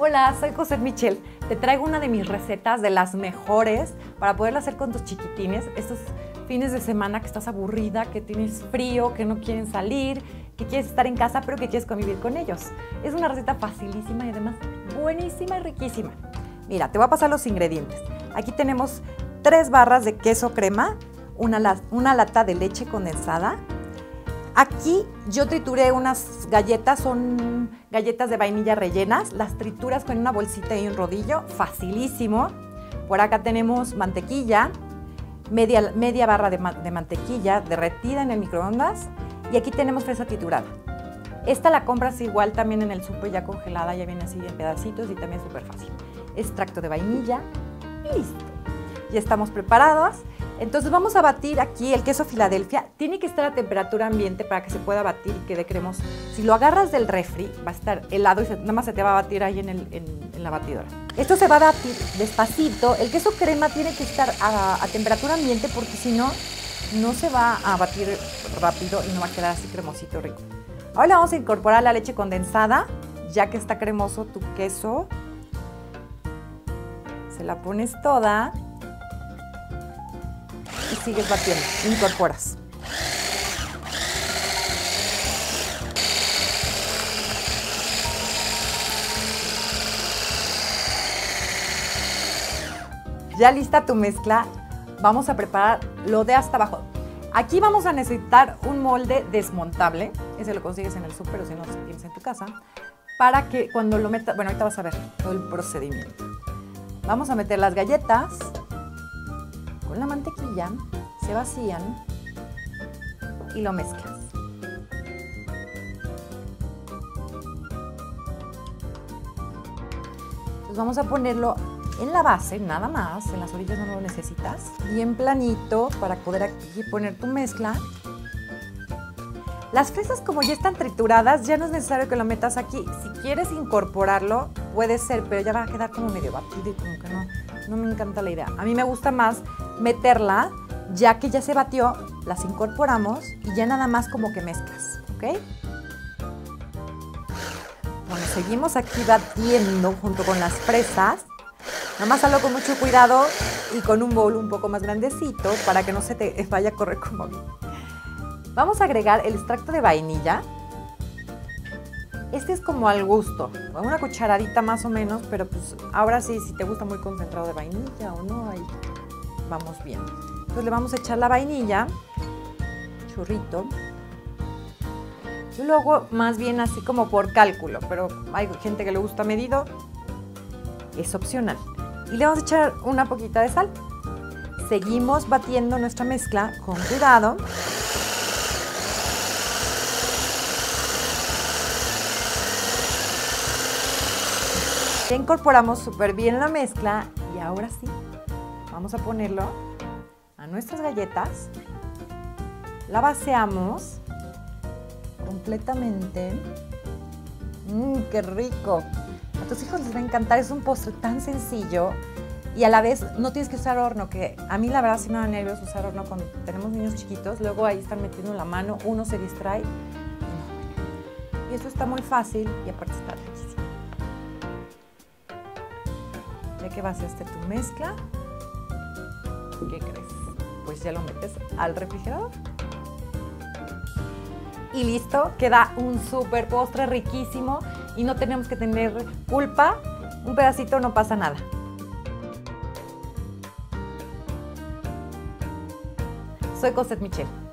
Hola, soy José Michel. Te traigo una de mis recetas de las mejores para poderla hacer con tus chiquitines. Estos fines de semana que estás aburrida, que tienes frío, que no quieren salir, que quieres estar en casa pero que quieres convivir con ellos. Es una receta facilísima y además buenísima y riquísima. Mira, te voy a pasar los ingredientes. Aquí tenemos tres barras de queso crema, una, una lata de leche condensada, Aquí yo trituré unas galletas, son galletas de vainilla rellenas, las trituras con una bolsita y un rodillo, facilísimo. Por acá tenemos mantequilla, media, media barra de, de mantequilla derretida en el microondas y aquí tenemos fresa triturada. Esta la compras igual también en el súper ya congelada, ya viene así en pedacitos y también súper fácil. Extracto de vainilla y listo. Ya estamos preparados. Entonces vamos a batir aquí el queso Filadelfia. Tiene que estar a temperatura ambiente para que se pueda batir y quede cremoso. Si lo agarras del refri, va a estar helado y nada más se te va a batir ahí en, la batidora. Esto se va a batir despacito. El queso crema tiene que estar a, temperatura ambiente porque si no, no se va a batir rápido y no va a quedar así cremosito rico. Ahora vamos a incorporar la leche condensada, ya que está cremoso tu queso. Se la pones toda y sigues batiendo. Incorporas. Ya lista tu mezcla, vamos a preparar lo de hasta abajo. Aquí vamos a necesitar un molde desmontable, ese lo consigues en el súper o si no lo tienes en tu casa, para que cuando lo metas, bueno, ahorita vas a ver todo el procedimiento. Vamos a meter las galletas, con la mantequilla, se vacían y lo mezclas. Entonces vamos a ponerlo en la base, nada más, en las orillas no lo necesitas, bien planito para poder aquí poner tu mezcla. Las fresas como ya están trituradas, ya no es necesario que lo metas aquí. Si quieres incorporarlo, puede ser, pero ya va a quedar como medio batido y como que no, no me encanta la idea. A mí me gusta más meterla, ya que ya se batió, las incorporamos y ya nada más como que mezclas, ¿ok? Bueno, seguimos aquí batiendo junto con las fresas. Nada más hazlo con mucho cuidado y con un bowl un poco más grandecito para que no se te vaya a correr como a mí. Vamos a agregar el extracto de vainilla. Este es como al gusto, una cucharadita más o menos, pero pues ahora sí, si te gusta muy concentrado de vainilla o no, ahí vamos bien. Entonces le vamos a echar la vainilla, churrito. Yo lo hago más bien así como por cálculo, pero hay gente que le gusta medido, es opcional. Y le vamos a echar una poquita de sal. Seguimos batiendo nuestra mezcla con cuidado. Ya incorporamos súper bien la mezcla y ahora sí Vamos a ponerlo a nuestras galletas. La vaciamos completamente. Mmm, qué rico. Tus hijos les va a encantar. Es un postre tan sencillo y a la vez no tienes que usar horno, que a mí la verdad sí me da nervios usar horno cuando tenemos niños chiquitos. Luego ahí están metiendo la mano, uno se distrae. Y eso está muy fácil y aparte está riquísimo. Ya que vaciaste tu mezcla, ¿qué crees? Pues ya lo metes al refrigerador. Y listo, queda un súper postre riquísimo y no tenemos que tener culpa. Un pedacito no pasa nada. Soy Cosette Michel.